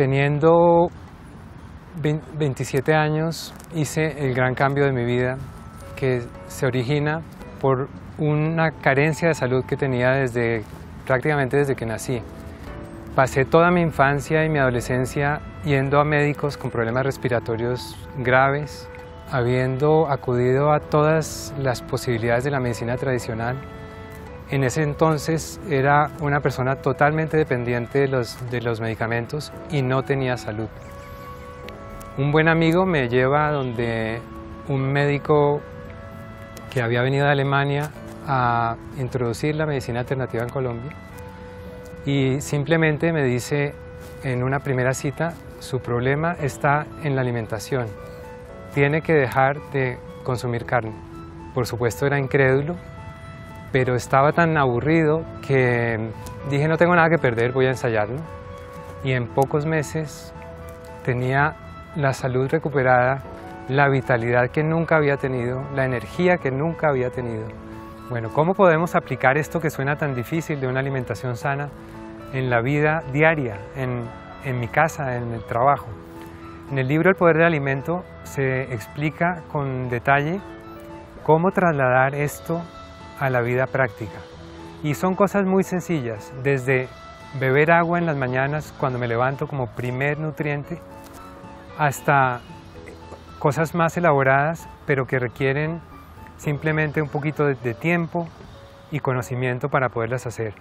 Teniendo 27 años hice el gran cambio de mi vida que se origina por una carencia de salud que tenía desde prácticamente desde que nací. Pasé toda mi infancia y mi adolescencia yendo a médicos con problemas respiratorios graves, habiendo acudido a todas las posibilidades de la medicina tradicional. En ese entonces era una persona totalmente dependiente de los, de los medicamentos y no tenía salud. Un buen amigo me lleva donde un médico que había venido de Alemania a introducir la medicina alternativa en Colombia y simplemente me dice en una primera cita, su problema está en la alimentación, tiene que dejar de consumir carne. Por supuesto era incrédulo, pero estaba tan aburrido que dije no tengo nada que perder, voy a ensayarlo. Y en pocos meses tenía la salud recuperada, la vitalidad que nunca había tenido, la energía que nunca había tenido. Bueno, ¿cómo podemos aplicar esto que suena tan difícil de una alimentación sana en la vida diaria, en, en mi casa, en el trabajo? En el libro El Poder del Alimento se explica con detalle cómo trasladar esto a la vida práctica. Y son cosas muy sencillas, desde beber agua en las mañanas cuando me levanto como primer nutriente, hasta cosas más elaboradas, pero que requieren simplemente un poquito de tiempo y conocimiento para poderlas hacer.